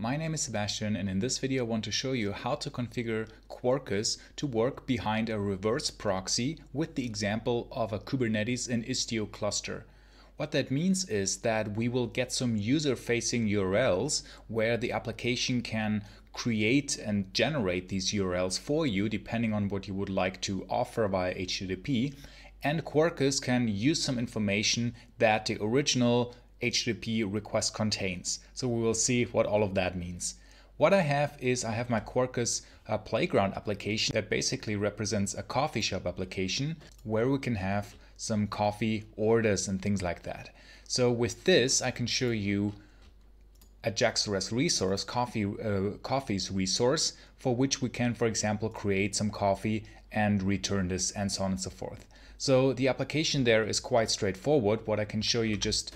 My name is Sebastian and in this video I want to show you how to configure Quarkus to work behind a reverse proxy with the example of a Kubernetes and Istio cluster. What that means is that we will get some user-facing URLs where the application can create and generate these URLs for you depending on what you would like to offer via HTTP and Quarkus can use some information that the original HTTP request contains. So we will see what all of that means. What I have is I have my Quarkus uh, Playground application that basically represents a coffee shop application where we can have some coffee orders and things like that. So with this, I can show you a JAX-RS resource, coffee, uh, coffee's resource, for which we can, for example, create some coffee and return this and so on and so forth. So the application there is quite straightforward. What I can show you just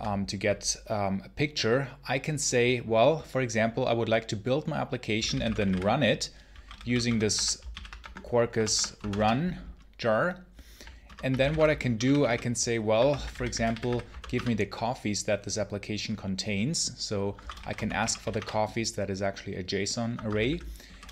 um, to get um, a picture, I can say, well, for example, I would like to build my application and then run it using this Quarkus run jar. And then what I can do, I can say, well, for example, give me the coffees that this application contains. So I can ask for the coffees that is actually a JSON array.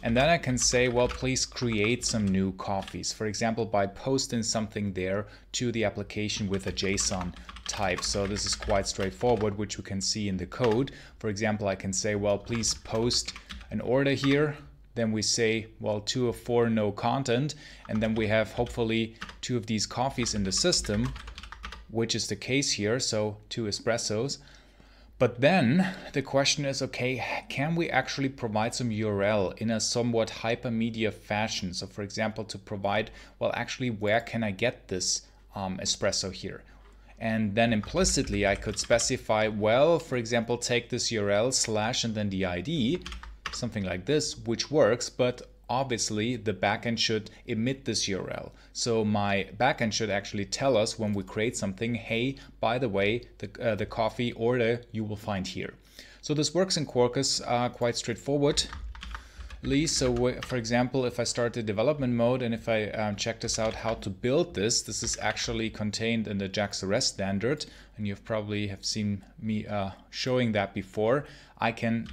And then I can say, well, please create some new coffees. For example, by posting something there to the application with a JSON type. So this is quite straightforward, which we can see in the code. For example, I can say, well, please post an order here. Then we say, well, two of four, no content. And then we have hopefully two of these coffees in the system, which is the case here. So two espressos. But then the question is, okay, can we actually provide some URL in a somewhat hypermedia fashion? So for example, to provide, well, actually, where can I get this um, espresso here? And then implicitly I could specify, well, for example, take this URL slash and then the ID, something like this, which works, but obviously the backend should emit this URL. So my backend should actually tell us when we create something, hey, by the way, the, uh, the coffee order you will find here. So this works in Quarkus uh, quite straightforward. So for example, if I start the development mode and if I um, check this out how to build this, this is actually contained in the JAX-RS standard and you've probably have seen me uh, showing that before. I can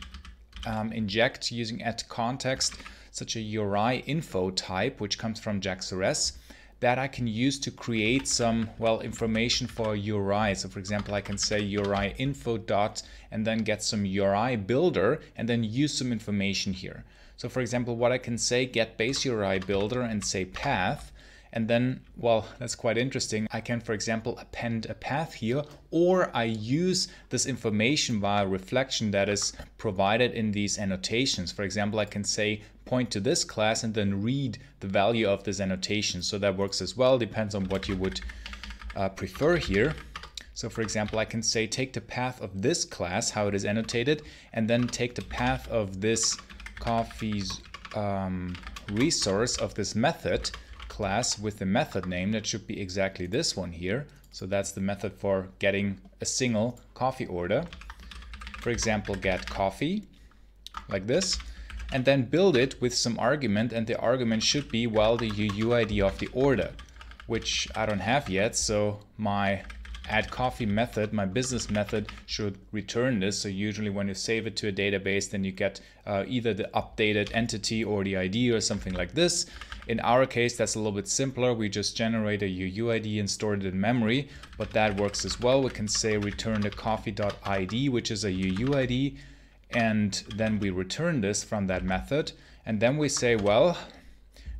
um, inject using at context such a URI info type which comes from JAX-RS that I can use to create some well information for URI. So for example, I can say URI info dot and then get some URI builder and then use some information here. So for example, what I can say, get base URI builder and say path. And then, well, that's quite interesting. I can, for example, append a path here, or I use this information via reflection that is provided in these annotations. For example, I can say point to this class and then read the value of this annotation. So that works as well, depends on what you would uh, prefer here. So for example, I can say take the path of this class, how it is annotated, and then take the path of this coffee's um, resource of this method class with the method name that should be exactly this one here. So that's the method for getting a single coffee order. For example, get coffee like this and then build it with some argument and the argument should be well the UUID of the order which I don't have yet so my add coffee method, my business method should return this. So usually when you save it to a database, then you get uh, either the updated entity or the ID or something like this. In our case, that's a little bit simpler. We just generate a UUID and store it in memory, but that works as well. We can say return the coffee.id, which is a UUID, and then we return this from that method. And then we say, well,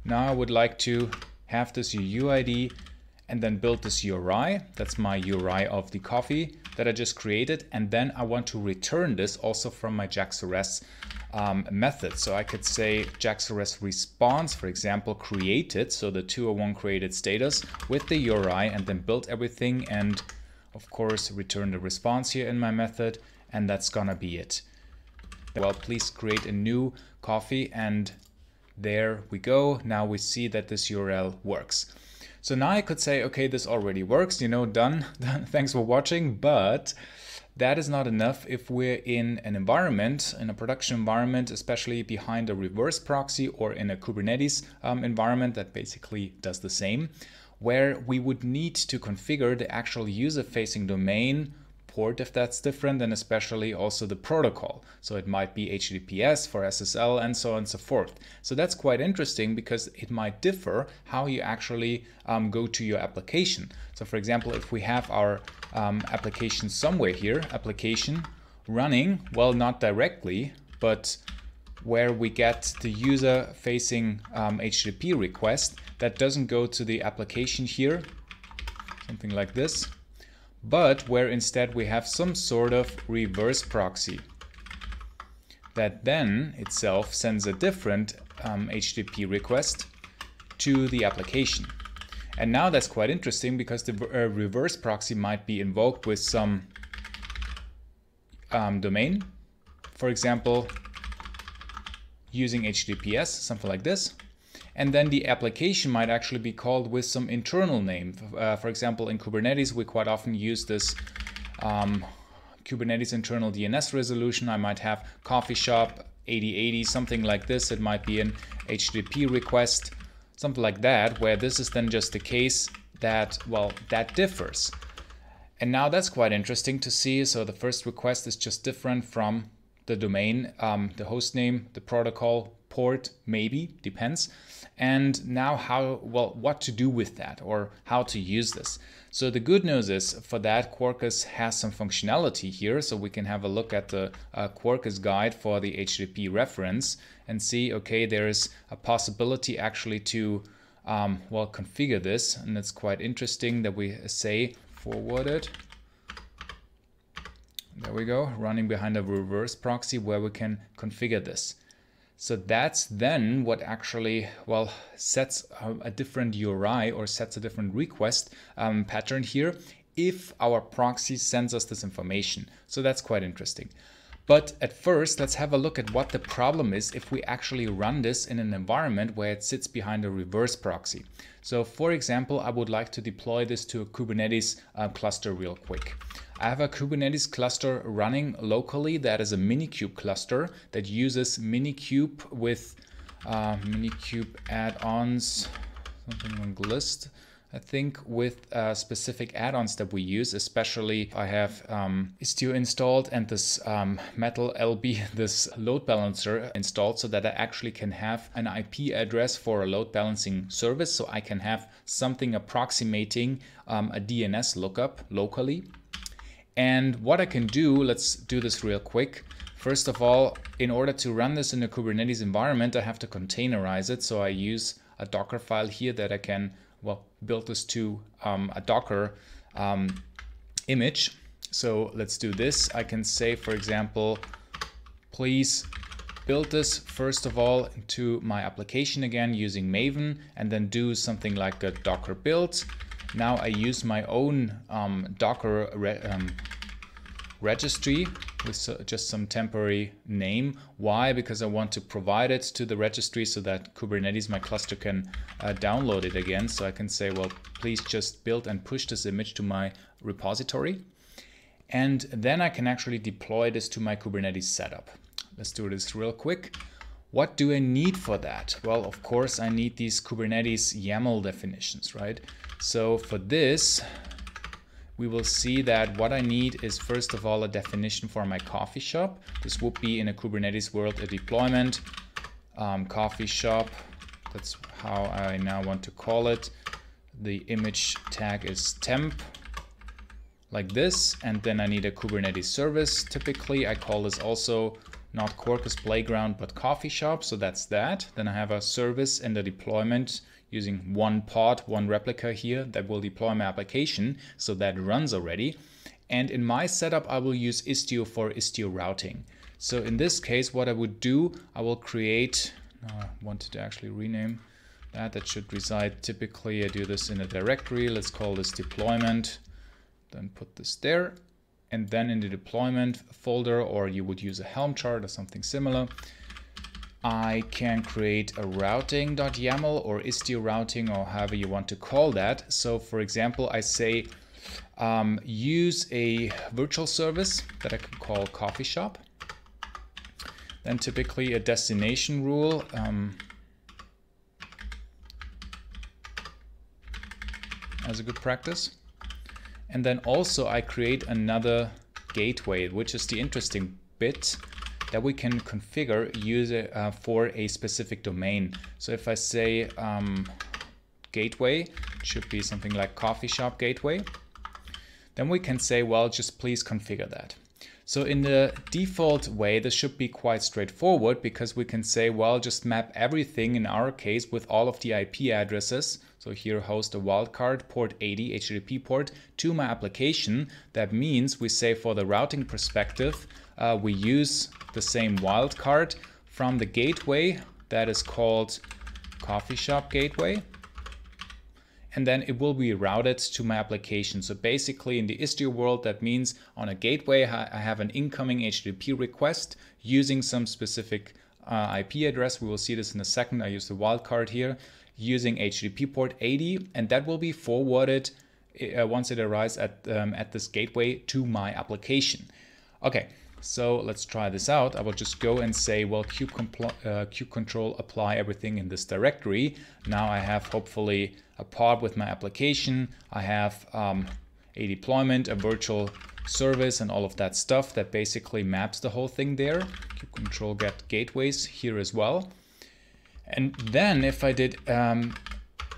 now I would like to have this UUID and then build this URI. That's my URI of the coffee that I just created. And then I want to return this also from my JAX-RS um, method. So I could say JAX-RS response, for example, created. So the 201 created status with the URI and then build everything. And of course, return the response here in my method. And that's gonna be it. Well, please create a new coffee and there we go. Now we see that this URL works. So now I could say, okay, this already works, you know, done, done. thanks for watching, but that is not enough if we're in an environment, in a production environment, especially behind a reverse proxy or in a Kubernetes um, environment that basically does the same, where we would need to configure the actual user-facing domain port if that's different, and especially also the protocol. So it might be HTTPS for SSL and so on and so forth. So that's quite interesting because it might differ how you actually um, go to your application. So for example, if we have our um, application somewhere here, application running, well, not directly, but where we get the user facing um, HTTP request that doesn't go to the application here, something like this, but where instead we have some sort of reverse proxy that then itself sends a different um, HTTP request to the application. And now that's quite interesting because the uh, reverse proxy might be invoked with some um, domain. For example, using HTTPS, something like this. And then the application might actually be called with some internal name. Uh, for example, in Kubernetes, we quite often use this um, Kubernetes internal DNS resolution. I might have coffee shop 8080, something like this. It might be an HTTP request, something like that, where this is then just the case that, well, that differs. And now that's quite interesting to see. So the first request is just different from the domain, um, the host name, the protocol, port, maybe, depends. And now how, well, what to do with that or how to use this. So the good news is for that Quarkus has some functionality here. So we can have a look at the uh, Quarkus guide for the HTTP reference and see, okay, there's a possibility actually to, um, well, configure this. And it's quite interesting that we say forwarded there we go, running behind a reverse proxy where we can configure this. So that's then what actually, well, sets a, different URI or sets a different request um, pattern here if our proxy sends us this information. So that's quite interesting. But at first, let's have a look at what the problem is if we actually run this in an environment where it sits behind a reverse proxy. So for example, I would like to deploy this to a Kubernetes uh, cluster real quick. I have a Kubernetes cluster running locally that is a Minikube cluster that uses Minikube with uh, Minikube add-ons, something on the list. I think with uh, specific add-ons that we use, especially I have um, Istio installed and this um, MetalLB, this load balancer installed so that I actually can have an IP address for a load balancing service. So I can have something approximating um, a DNS lookup locally and what I can do, let's do this real quick. First of all, in order to run this in a Kubernetes environment, I have to containerize it. So I use a Docker file here that I can, well, build this to um, a Docker um, image. So let's do this. I can say, for example, please build this first of all into my application again using Maven and then do something like a Docker build. Now I use my own um, Docker re um, registry with just some temporary name. Why? Because I want to provide it to the registry so that Kubernetes, my cluster, can uh, download it again. So I can say, well, please just build and push this image to my repository. And then I can actually deploy this to my Kubernetes setup. Let's do this real quick. What do I need for that? Well, of course, I need these Kubernetes YAML definitions, right? So for this, we will see that what I need is first of all a definition for my coffee shop. This would be in a Kubernetes world a deployment um, coffee shop. That's how I now want to call it. The image tag is temp like this and then I need a Kubernetes service. Typically I call this also not Quarkus Playground but coffee shop so that's that. Then I have a service and a deployment using one pod, one replica here that will deploy my application. So that runs already. And in my setup, I will use Istio for Istio routing. So in this case, what I would do, I will create, I wanted to actually rename that, that should reside typically, I do this in a directory, let's call this deployment, then put this there. And then in the deployment folder, or you would use a Helm chart or something similar, I can create a routing.yaml or Istio routing or however you want to call that. So for example, I say um, use a virtual service that I could call coffee shop. Then typically a destination rule. Um, as a good practice. And then also I create another gateway, which is the interesting bit that we can configure user uh, for a specific domain. So if I say um, gateway, should be something like coffee shop gateway, then we can say, well, just please configure that. So in the default way, this should be quite straightforward because we can say, well, just map everything in our case with all of the IP addresses. So here host a wildcard port 80 HTTP port to my application. That means we say for the routing perspective, uh, we use the same wildcard from the gateway that is called coffee shop gateway and then it will be routed to my application. So basically in the Istio world, that means on a gateway, I have an incoming HTTP request using some specific uh, IP address. We will see this in a second. I use the wildcard here using HTTP port 80, and that will be forwarded uh, once it arrives at, um, at this gateway to my application. Okay, so let's try this out. I will just go and say, well, kube, uh, kube control apply everything in this directory. Now I have hopefully a pod with my application. I have um, a deployment, a virtual service and all of that stuff that basically maps the whole thing there. Kube control get gateways here as well. And then if I did um,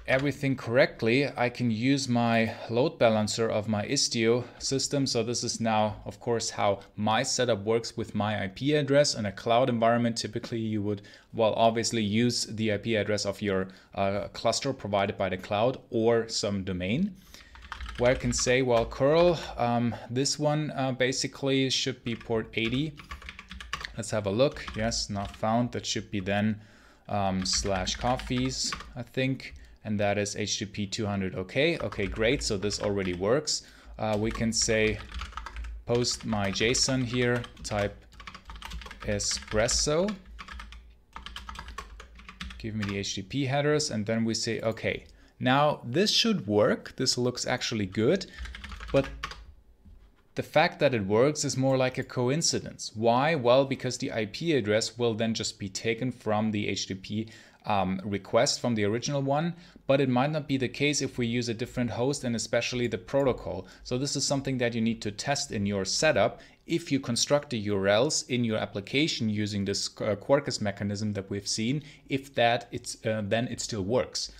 everything correctly, I can use my load balancer of my Istio system. So this is now, of course, how my setup works with my IP address. In a cloud environment, typically you would, well, obviously use the IP address of your uh, cluster provided by the cloud or some domain. Where I can say, well, curl, um, this one uh, basically should be port 80. Let's have a look. Yes, not found. That should be then um, slash coffees, I think and that is HTTP 200 OK. Okay, great. So this already works. Uh, we can say post my JSON here, type espresso, give me the HTTP headers, and then we say, okay, now this should work. This looks actually good, but the fact that it works is more like a coincidence. Why? Well, because the IP address will then just be taken from the HTTP um, request from the original one, but it might not be the case if we use a different host and especially the protocol. So this is something that you need to test in your setup if you construct the URLs in your application using this uh, Quarkus mechanism that we've seen, if that it's uh, then it still works.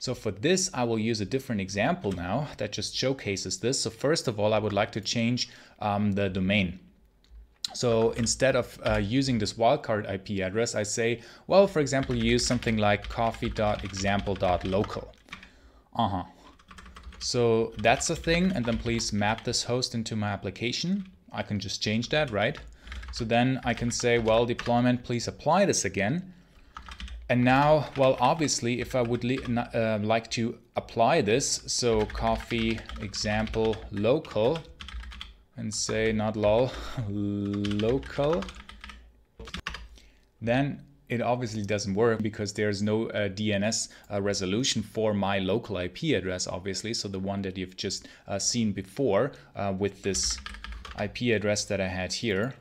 So for this, I will use a different example now that just showcases this. So first of all, I would like to change um, the domain. So instead of uh, using this wildcard IP address, I say, well, for example, use something like coffee.example.local. Uh-huh. So that's a thing. And then please map this host into my application. I can just change that, right? So then I can say, well, deployment, please apply this again. And now, well, obviously, if I would uh, like to apply this, so coffee example local, and say not lol, local, then it obviously doesn't work because there's no uh, DNS uh, resolution for my local IP address, obviously. So the one that you've just uh, seen before uh, with this IP address that I had here.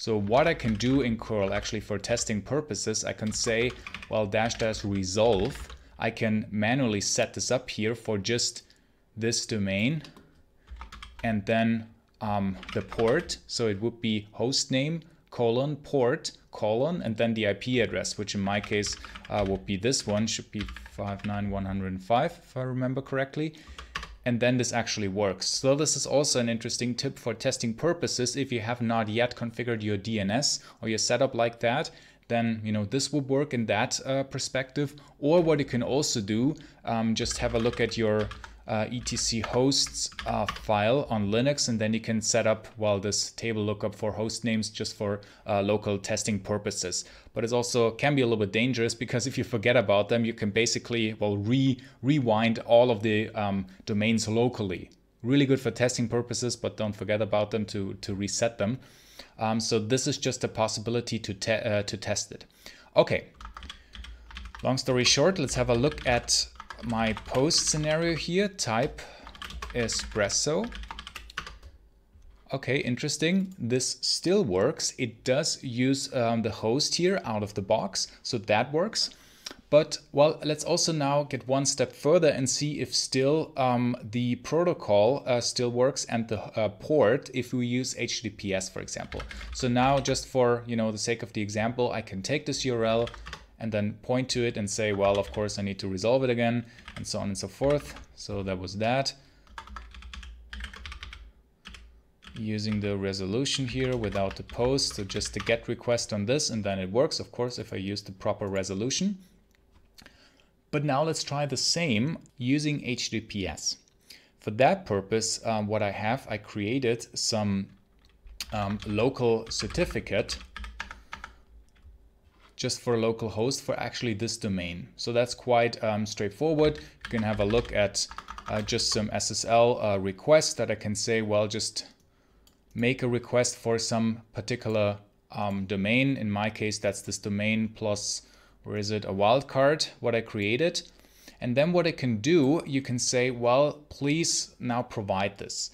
So what I can do in curl actually for testing purposes, I can say, well, dash dash resolve. I can manually set this up here for just this domain and then um, the port. So it would be hostname colon port colon and then the IP address, which in my case uh, would be this one, should be 59105 if I remember correctly. And then this actually works. So this is also an interesting tip for testing purposes. If you have not yet configured your DNS or your setup like that, then you know this would work in that uh, perspective. Or what you can also do, um, just have a look at your uh, etc hosts uh, file on Linux and then you can set up well this table lookup for host names just for uh, local testing purposes. But it also can be a little bit dangerous because if you forget about them you can basically well re rewind all of the um, domains locally. Really good for testing purposes but don't forget about them to to reset them. Um, so this is just a possibility to te uh, to test it. Okay. Long story short let's have a look at my post scenario here, type espresso. Okay, interesting. This still works. It does use um, the host here out of the box, so that works. But well, let's also now get one step further and see if still um, the protocol uh, still works and the uh, port if we use HTTPS, for example. So now just for you know the sake of the example, I can take this URL and then point to it and say, well, of course I need to resolve it again and so on and so forth. So that was that. Using the resolution here without the post, so just the get request on this and then it works, of course, if I use the proper resolution. But now let's try the same using HTTPS. For that purpose, um, what I have, I created some um, local certificate just for a local host for actually this domain. So that's quite um, straightforward. You can have a look at uh, just some SSL uh, requests that I can say, well, just make a request for some particular um, domain. In my case, that's this domain plus, where is it, a wildcard, what I created. And then what I can do, you can say, well, please now provide this.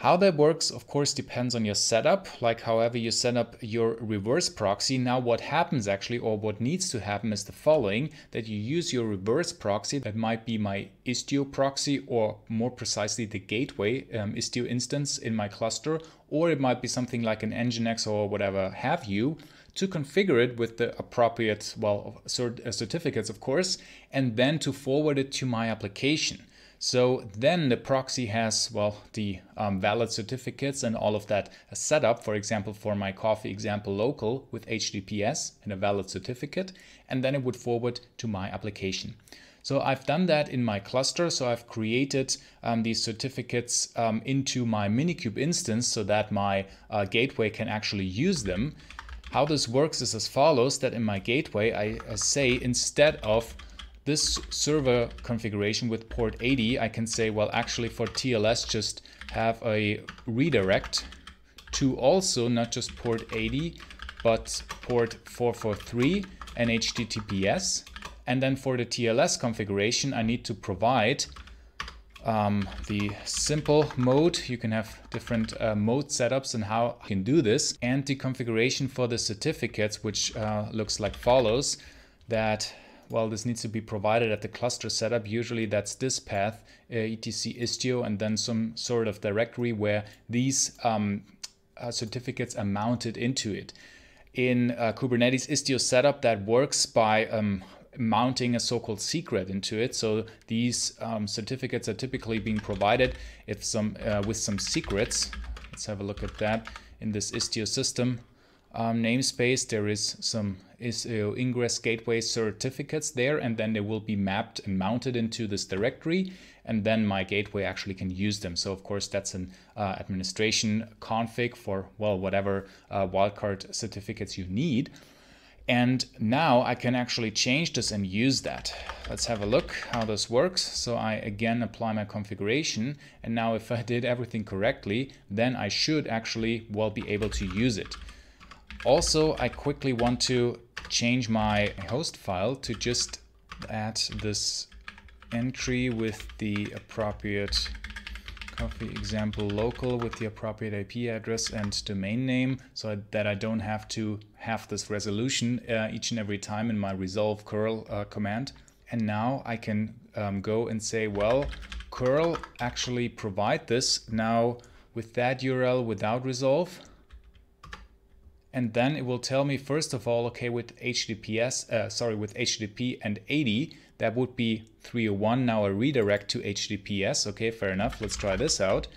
How that works, of course, depends on your setup, like however you set up your reverse proxy. Now what happens actually, or what needs to happen is the following, that you use your reverse proxy, that might be my Istio proxy, or more precisely the gateway um, Istio instance in my cluster, or it might be something like an Nginx or whatever have you, to configure it with the appropriate, well, cert uh, certificates, of course, and then to forward it to my application. So then the proxy has, well, the um, valid certificates and all of that set up, for example, for my coffee example local with HTTPS and a valid certificate, and then it would forward to my application. So I've done that in my cluster. So I've created um, these certificates um, into my Minikube instance so that my uh, gateway can actually use them. How this works is as follows, that in my gateway, I, I say instead of this server configuration with port 80, I can say, well, actually for TLS, just have a redirect to also not just port 80, but port 443 and HTTPS. And then for the TLS configuration, I need to provide um, the simple mode. You can have different uh, mode setups and how you can do this. And the configuration for the certificates, which uh, looks like follows, that well, this needs to be provided at the cluster setup. Usually that's this path, uh, etc istio, and then some sort of directory where these um, uh, certificates are mounted into it. In uh, Kubernetes Istio setup, that works by um, mounting a so-called secret into it. So these um, certificates are typically being provided if some uh, with some secrets. Let's have a look at that in this Istio system um, namespace, there is some is uh, ingress gateway certificates there, and then they will be mapped and mounted into this directory, and then my gateway actually can use them. So of course that's an uh, administration config for well whatever uh, wildcard certificates you need. And now I can actually change this and use that. Let's have a look how this works. So I again apply my configuration. And now if I did everything correctly, then I should actually well be able to use it. Also, I quickly want to change my host file to just add this entry with the appropriate coffee example local with the appropriate IP address and domain name so that I don't have to have this resolution uh, each and every time in my resolve curl uh, command. And now I can um, go and say, well, curl actually provide this now with that URL without resolve and then it will tell me first of all okay with HTTPS uh, sorry with HTTP and 80 that would be 301 now a redirect to HTTPS okay fair enough. Let's try this out.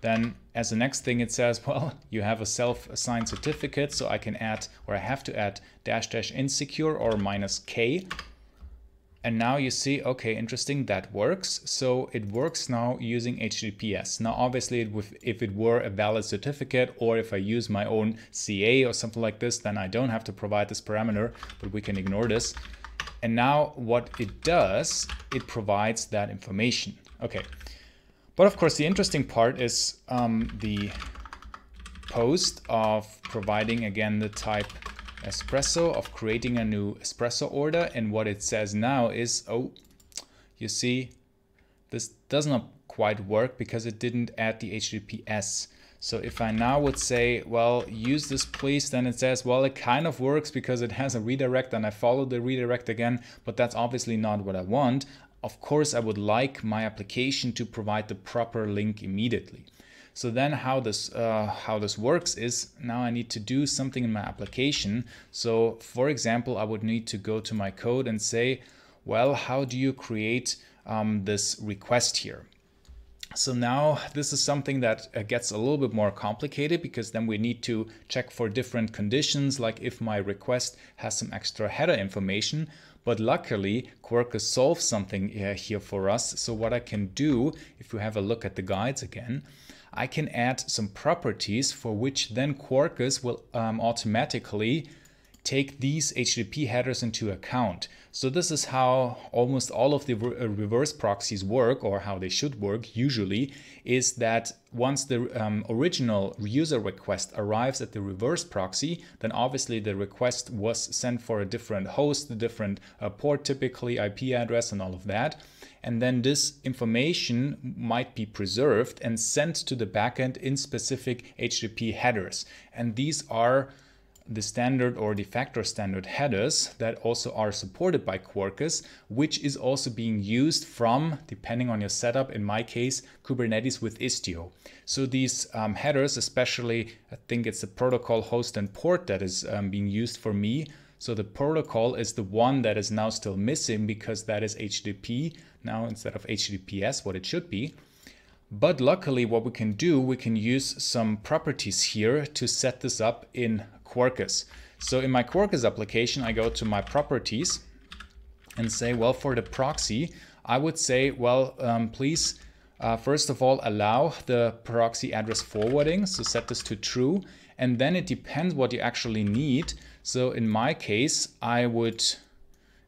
Then as the next thing it says well you have a self-signed certificate so I can add or I have to add dash dash insecure or minus K and now you see, okay, interesting, that works. So it works now using HTTPS. Now, obviously, if it were a valid certificate or if I use my own CA or something like this, then I don't have to provide this parameter, but we can ignore this. And now what it does, it provides that information. Okay. But of course, the interesting part is um, the post of providing, again, the type espresso of creating a new espresso order and what it says now is oh you see this does not quite work because it didn't add the HTTPS So if I now would say, well, use this please, then it says, well, it kind of works because it has a redirect and I follow the redirect again, but that's obviously not what I want. Of course, I would like my application to provide the proper link immediately. So then how this uh, how this works is now I need to do something in my application. So for example, I would need to go to my code and say, well, how do you create um, this request here? So now this is something that uh, gets a little bit more complicated because then we need to check for different conditions, like if my request has some extra header information. But luckily, Quarkus solves something uh, here for us. So what I can do, if we have a look at the guides again, I can add some properties for which then Quarkus will um, automatically take these HTTP headers into account. So this is how almost all of the uh, reverse proxies work or how they should work usually is that once the um, original user request arrives at the reverse proxy, then obviously the request was sent for a different host, a different uh, port typically, IP address and all of that. And then this information might be preserved and sent to the backend in specific HTTP headers. And these are the standard or de facto standard headers that also are supported by Quarkus, which is also being used from, depending on your setup, in my case, Kubernetes with Istio. So these um, headers, especially, I think it's the protocol host and port that is um, being used for me. So the protocol is the one that is now still missing because that is HTTP now instead of HTTPS, what it should be. But luckily what we can do, we can use some properties here to set this up in Quarkus. So in my Quarkus application, I go to my properties and say, well, for the proxy, I would say, well, um, please, uh, first of all, allow the proxy address forwarding. So set this to true. And then it depends what you actually need. So in my case, I would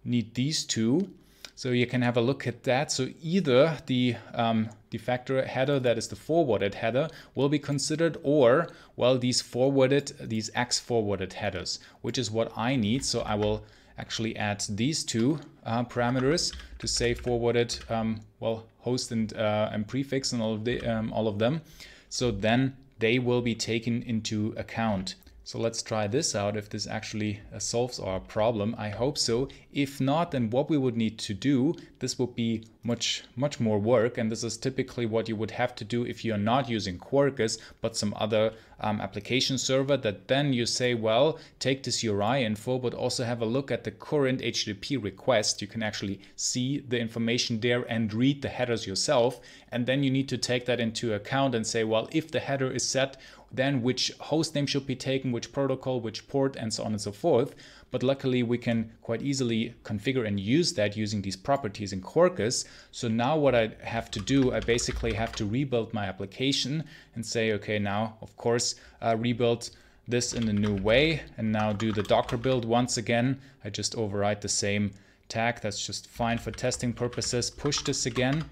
need these two. So you can have a look at that. So either the um, de facto header that is the forwarded header will be considered or, well, these forwarded, these X forwarded headers, which is what I need. So I will actually add these two uh, parameters to say forwarded, um, well, host and, uh, and prefix and all of, the, um, all of them. So then they will be taken into account. So let's try this out if this actually uh, solves our problem. I hope so. If not, then what we would need to do, this would be much, much more work. And this is typically what you would have to do if you're not using Quarkus, but some other um, application server that then you say, well, take this URI info, but also have a look at the current HTTP request. You can actually see the information there and read the headers yourself. And then you need to take that into account and say, well, if the header is set then which host name should be taken, which protocol, which port, and so on and so forth. But luckily, we can quite easily configure and use that using these properties in Quarkus. So now what I have to do, I basically have to rebuild my application and say, okay, now, of course, uh, rebuild this in a new way and now do the Docker build once again. I just overwrite the same tag. That's just fine for testing purposes. Push this again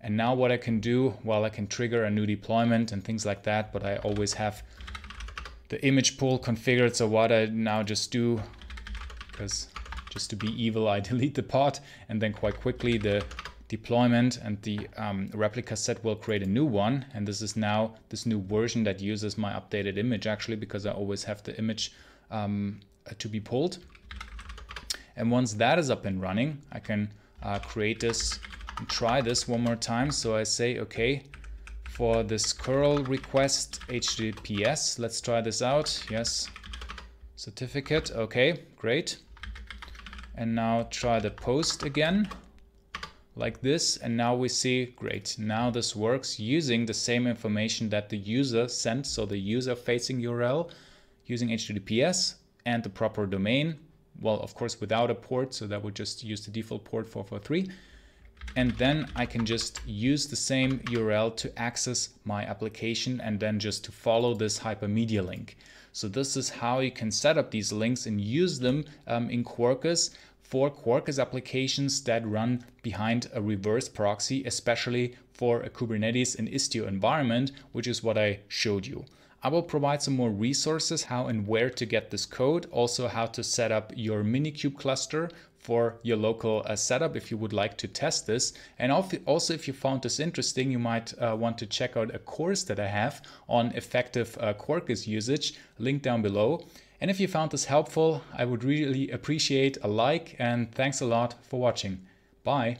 and now what I can do, well, I can trigger a new deployment and things like that, but I always have the image pull configured. So what I now just do, because just to be evil, I delete the pod and then quite quickly the deployment and the um, replica set will create a new one. And this is now this new version that uses my updated image actually, because I always have the image um, to be pulled. And once that is up and running, I can uh, create this try this one more time. So I say, okay, for this curl request HTTPS, let's try this out. Yes, certificate. Okay, great. And now try the post again like this. And now we see, great, now this works using the same information that the user sent. So the user facing URL using HTTPS and the proper domain. Well, of course, without a port. So that would just use the default port 443 and then I can just use the same URL to access my application and then just to follow this hypermedia link. So this is how you can set up these links and use them um, in Quarkus for Quarkus applications that run behind a reverse proxy, especially for a Kubernetes and Istio environment, which is what I showed you. I will provide some more resources how and where to get this code, also how to set up your Minikube cluster for your local uh, setup if you would like to test this. And also, if you found this interesting, you might uh, want to check out a course that I have on effective uh, Quarkus usage, link down below. And if you found this helpful, I would really appreciate a like and thanks a lot for watching. Bye.